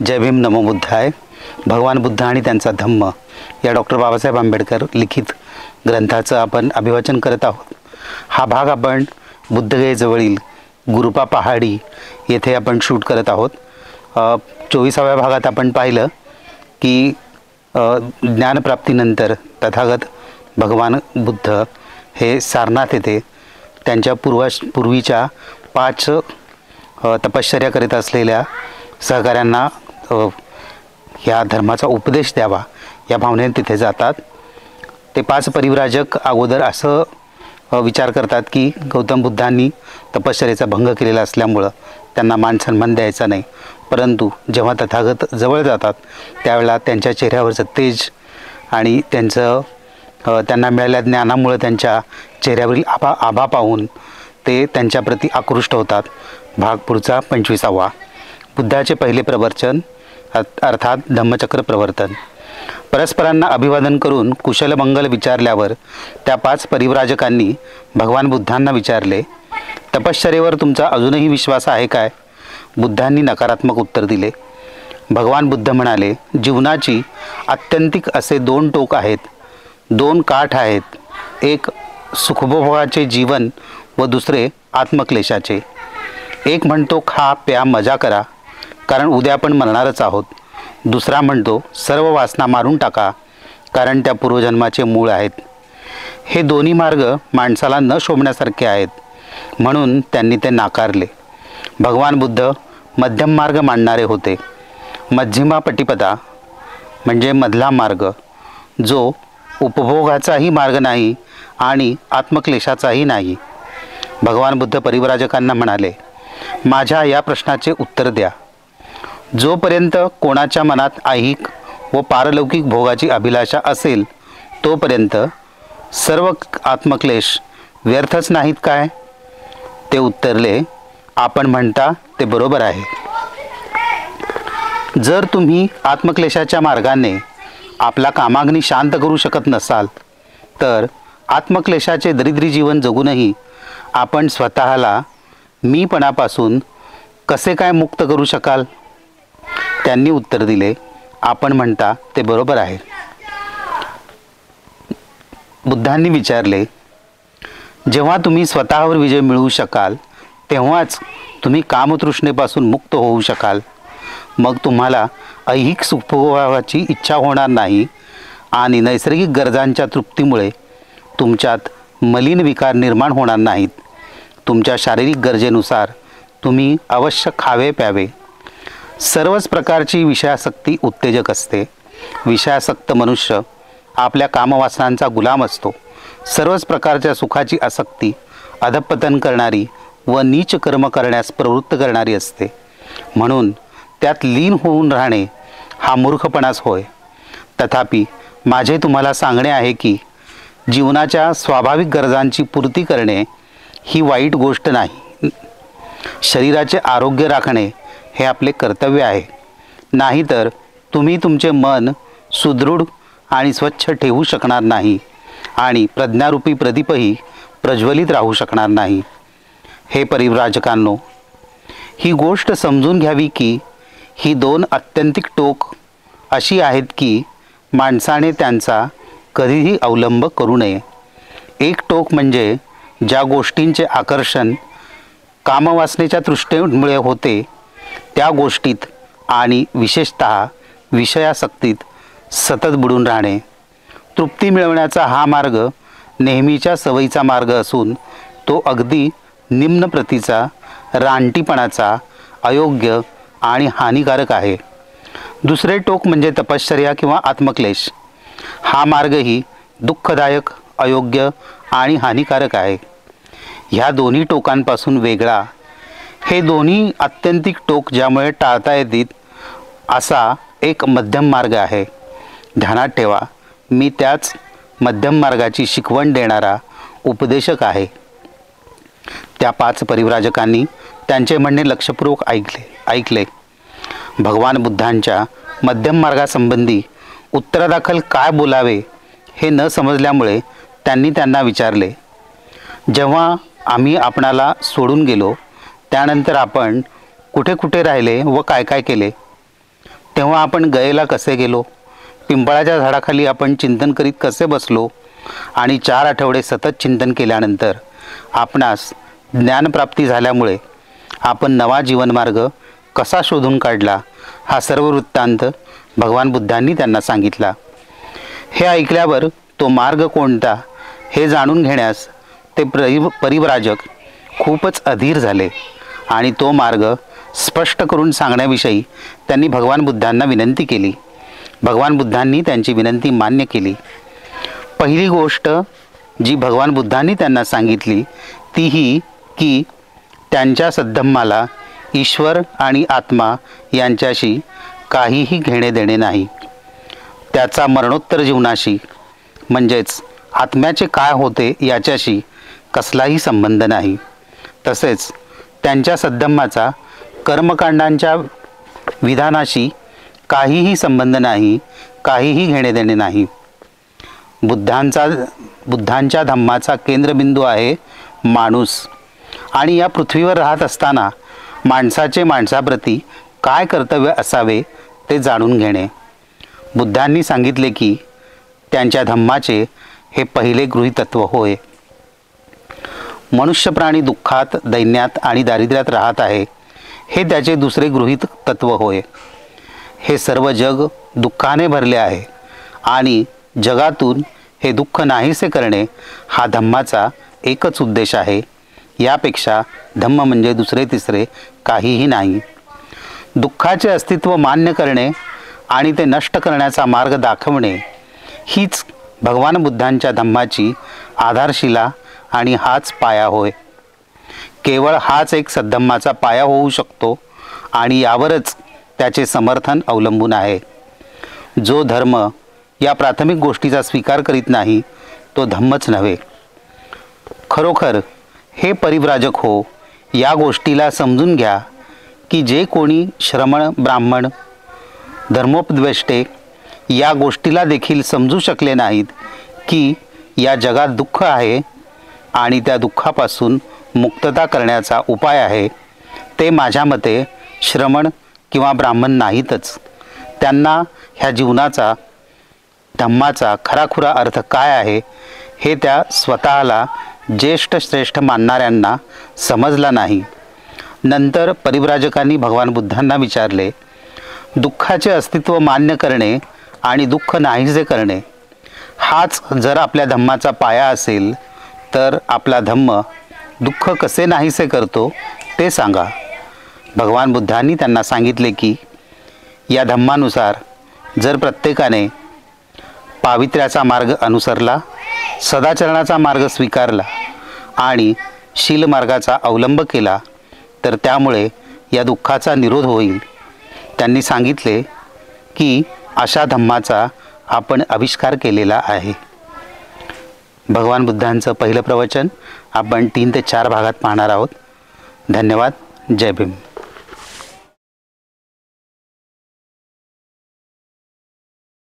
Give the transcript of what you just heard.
जय भीम नमो बुद्धाय. भगवान बुद्ध आणि त्यांचा धम्म. या डॉक्टर बाबासाहेब आंबेडकर लिखित ग्रंथाचं आपण अभिवाचन करत आहोत. हा भाग आपण बुद्धगयेजवळील गुरुपा पहाडी येथे आपण शूट करत आहोत. चोवीसाव्या भागात आपण पाहिलं की ज्ञानप्राप्तीनंतर तथागत भगवान बुद्ध हे सारनाथ येथे त्यांच्या पूर्वा पूर्वीच्या पाच तपश्चर्या करीत असलेल्या सहकाऱ्यांना ह्या या धर्माचा उपदेश द्यावा या भावनेने तिथे जातात. ते पाच परिव्राजक अगोदर असं विचार करतात की गौतम बुद्धांनी तपश्चर्याचा भंग केलेला असल्यामुळं त्यांना मान सन्मान द्यायचा नाही. परंतु जेव्हा तथागत जवळ जातात त्यावेळेला त्यांच्या चेहऱ्यावरचं तेज आणि त्यांचं त्यांना मिळालेल्या ज्ञानामुळं त्यांच्या चेहऱ्यावरील आभा आभा पाहून ते त्यांच्याप्रती आकृष्ट होतात. भाग पुढचा पंचवीसावा. बुद्धाचे पहिले प्रवचन अर्थात धम्मचक्र प्रवर्तन. परस्परांना अभिवादन करून कुशलमंगल विचारल्यावर त्या पाच परिव्राजकांनी भगवान बुद्धांना विचारले तपश्चरेवर तुमचा अजूनही विश्वास आहे काय? बुद्धांनी नकारात्मक उत्तर दिले. भगवान बुद्ध म्हणाले जीवनाची आत्यंतिक असे दोन टोक आहेत. दोन काठ आहेत. एक सुखभोगाचे जीवन व दुसरे आत्मक्लेशाचे. एक म्हणतो खा प्या मजा करा. कारण उद्या आपण मरणारच आहोत. दुसरा म्हणतो सर्व वासना मारून टाका कारण त्या पूर्वजन्माचे मूळ आहेत. हे दोन्ही मार्ग माणसाला न शोभण्यासारखे आहेत. म्हणून त्यांनी ते नाकारले. भगवान बुद्ध मध्यम मार्ग मांडणारे होते. मध्यमा पटिपदा म्हणजे मधला मार्ग जो उपभोगाचाही मार्ग नाही आणि आत्मक्लेशाचाही नाही. भगवान बुद्ध परिवराजकांना म्हणाले माझ्या या प्रश्नाचे उत्तर द्या. जोपर्यंत कोणाच्या मनात ऐहिक व पारलौकिक भोगाची अभिलाषा असेल तोपर्यंत सर्व आत्मक्लेश व्यर्थच नाहीत काय? ते उत्तरले आपण म्हणता ते बरोबर आहे. जर तुम्ही आत्मक्लेशाच्या मार्गाने आपला कामाग्नी शांत करू शकत नसाल तर आत्मक्लेशाचे दरिद्री जीवन जगूनही आपण स्वतःला मीपणापासून कसे काय मुक्त करू शकाल? त्यांनी उत्तर दिले आपण म्हणता ते बरोबर आहे. बुद्धांनी विचारले जेव्हा तुम्ही स्वतःवर विजय मिळवू शकाल तेव्हाच तुम्ही कामतृष्णेपासून मुक्त होऊ शकाल. मग तुम्हाला ऐहिक सुखभोगाची इच्छा होणार नाही आणि नैसर्गिक गरजांच्या तृप्तीमुळे तुमच्यात मलिन विकार निर्माण होणार नाहीत. तुमच्या शारीरिक गरजेनुसार तुम्ही अवश्य खावे प्यावे. सर्वच प्रकारची विषयासक्ती उत्तेजक असते. विषयासक्त मनुष्य आपल्या कामवासनांचा गुलाम असतो. सर्वच प्रकारच्या सुखाची आसक्ती अधपतन करणारी व नीच कर्म करण्यास प्रवृत्त करणारी असते. म्हणून त्यात लीन होऊन राहणे हा मूर्खपणाच होय. तथापि माझे तुम्हाला सांगणे आहे की जीवनाच्या स्वाभाविक गरजांची पूर्ती करणे ही वाईट गोष्ट नाही. शरीराचे आरोग्य राखणे हे आपले कर्तव्य आहे. नाहीतर तुम्ही तुमचे मन सुदृढ आणि स्वच्छ ठेवू शकणार नाही आणि प्रज्ञारूपी प्रदीपही प्रज्वलित राहू शकणार नाही. हे परिव्राजकांनो ही गोष्ट समजून घ्यावी की ही दोन अत्यंतिक टोक अशी आहेत की माणसाने त्यांचा कधीही अवलंब करू नये. एक टोक म्हणजे ज्या गोष्टींचे आकर्षण कामवासनेच्या दृष्टीमुळे होते त्या गोष्टीत आणि विशेषत विषयासक्तीत सतत बुडून राहणे. तृप्ती मिळवण्याचा हा मार्ग नेहमीच्या सवयीचा मार्ग असून तो अगदी निम्न प्रतीचा रानटीपणाचा अयोग्य आणि हानिकारक आहे. दुसरे टोक म्हणजे तपश्चर्या किंवा आत्मक्लेश. हा मार्गही दुःखदायक अयोग्य आणि हानिकारक आहे. ह्या दोन्ही टोकांपासून वेगळा हे दोन्ही आत्यंतिक टोक ज्यामुळे टाळता येतील असा एक मध्यम मार्ग आहे. ध्यानात ठेवा मी त्याच मध्यम मार्गाची शिकवण देणारा उपदेशक आहे. त्या पाच परिव्राजकांनी त्यांचे म्हणणे लक्षपूर्वक ऐकले ऐकले. भगवान बुद्धांच्या मध्यम मार्गासंबंधी उत्तरादाखल काय बोलावे हे न समजल्यामुळे त्यांनी त्यांना विचारले जेव्हा आम्ही आपणाला सोडून गेलो त्यानंतर आपण कुठे कुठे राहिले व काय काय केले? तेव्हा आपण गयेला कसे गेलो? पिंपळाच्या झाडाखाली आपण चिंतन करीत कसे बसलो? आणि चार आठवडे सतत चिंतन केल्यानंतर आपणास ज्ञानप्राप्ती झाल्यामुळे आपण नवा जीवनमार्ग कसा शोधून काढला? हा सर्व वृत्तांत भगवान बुद्धांनी त्यांना सांगितला. हे ऐकल्यावर तो मार्ग कोणता हे जाणून घेण्यास ते परि परिव्राजक खूपच अधीर झाले. आणि तो मार्ग स्पष्ट करून सांगण्याविषयी त्यांनी भगवान बुद्धांना विनंती केली. भगवान बुद्धांनी त्यांची विनंती मान्य केली. पहिली गोष्ट जी भगवान बुद्धांनी त्यांना सांगितली ती ही की त्यांच्या सद्धम्माला ईश्वर आणि आत्मा यांच्याशी काहीही घेणे देणे नाही. त्याचा मरणोत्तर जीवनाशी म्हणजेच आत्म्याचे काय होते याच्याशी कसलाही संबंध नाही. तसेच त्यांच्या सद्धम्माचा कर्मकांडांच्या विधानाशी काहीही संबंध नाही काहीही घेणे देणे नाही. बुद्धांचा बुद्धांच्या धम्माचा केंद्रबिंदू आहे माणूस. आणि या पृथ्वीवर राहत असताना माणसाचे माणसाप्रती काय कर्तव्य असावे ते जाणून घेणे. बुद्धांनी सांगितले की त्यांच्या धम्माचे हे पहिले गृहीतत्व होय. मनुष्य प्राणी दुःखात दैन्यात आणि दारिद्र्यात राहत आहे. हे त्याचे दुसरे गृहीत तत्व होय. हे सर्व जग दुःखाने भरले आहे आणि जगातून हे दुःख नाहीसे करणे हा धम्माचा एकच उद्देश आहे. यापेक्षा धम्म म्हणजे दुसरे तिसरे काहीही नाही. दुःखाचे अस्तित्व मान्य करणे आणि ते नष्ट करण्याचा मार्ग दाखवणे हीच भगवान बुद्धांच्या धम्माची आधारशिला आणि हाच पाया होय. केवळ हाच एक सद्धम्माचा पाया होऊ शकतो आणि यावरच त्याचे समर्थन अवलंबून आहे. जो धर्म या प्राथमिक गोष्टीचा स्वीकार करीत नाही तो धम्मच नव्हे. खरोखर हे परिव्राजक हो या गोष्टीला समजून घ्या की जे कोणी श्रमण ब्राह्मण धर्मोपद्वेष्टे या गोष्टीला देखील समजू शकले नाहीत की या जगात दुःख आहे आणि त्या दुःखापासून मुक्तता करण्याचा उपाय आहे. ते माझ्या मते श्रमण किंवा ब्राह्मण नाहीतच. त्यांना ह्या जीवनाचा धम्माचा खराखुरा अर्थ काय आहे हे त्या स्वतःला ज्येष्ठ श्रेष्ठ मानणाऱ्यांना समजला नाही. नंतर परिव्राजकांनी भगवान बुद्धांना विचारले दुःखाचे अस्तित्व मान्य करणे आणि दुःख नाहीसे करणे हाच जर आपल्या धम्माचा पाया असेल तर आपला धम्म दुःख कसे नाहीसे करतो ते सांगा. भगवान बुद्धांनी त्यांना सांगितले की या धम्मानुसार जर प्रत्येकाने पावित्र्याचा मार्ग अनुसरला सदाचरणाचा मार्ग स्वीकारला आणि शीलमार्गाचा अवलंब केला तर त्यामुळे या दुःखाचा निरोध होईल. त्यांनी सांगितले की अशा धम्माचा आपण आविष्कार केलेला आहे. भगवान बुद्धांचं पहिलं प्रवचन आपण तीन ते चार भागात पाहणार आहोत. धन्यवाद. जय भीम.